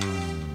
Música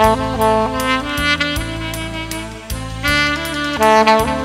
Thank you.